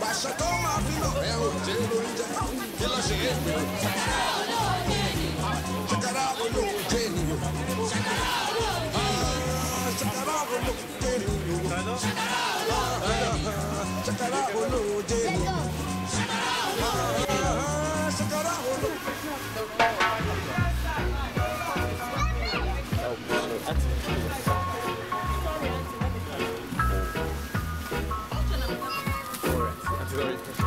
pàṣẹ tó máa fi lọ ẹ ò jẹ lórí jẹ kí lọ ṣe é mi o. ṣàkàrà olóòjé ènìyàn. ṣàkàrà olóòjé ènìyàn. ṣàkàrà olóòjé ènìyàn. ṣàkàrà olóòjé ènìyàn. ṣàkàrà olóòjé ènìyàn. ṣàkàrà olóòjé ènìyàn. ṣàkàrà olóòjé ènìyàn. ṣàkàrà olóòjé ènìyàn. Very interesting.